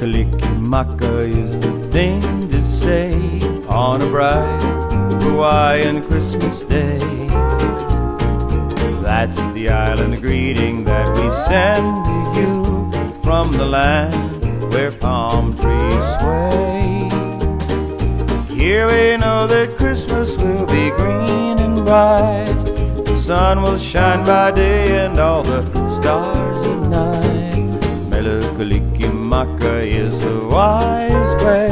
Kalikimaka is the thing to say on a bright Hawaiian Christmas day. That's the island greeting that we send to you from the land where palm trees sway. Here we know that Christmas will be green and bright. The sun will shine by day and all the stars at night. Kalikimaka is the wise way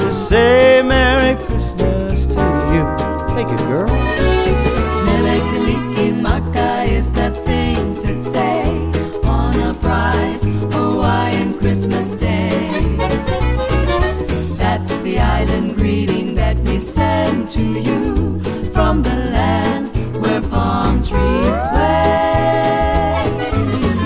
to say Merry Christmas to you. Take it, girl. Mele is the thing to say on a bright Hawaiian Christmas day. That's the island greeting that we send to you from the land where palm trees sway.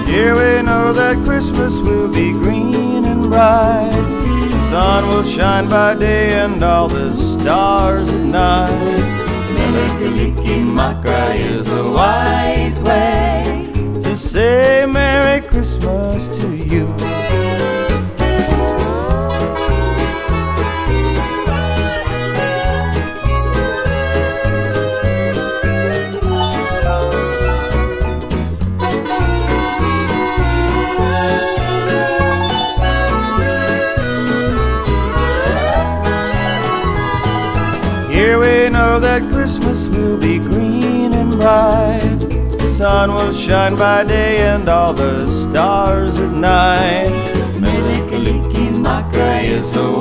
Here know that Christmas will be green and bright. The sun will shine by day and all the stars at night. Mele is the wise that Christmas will be green and bright. The sun will shine by day and all the stars at night. Mele is the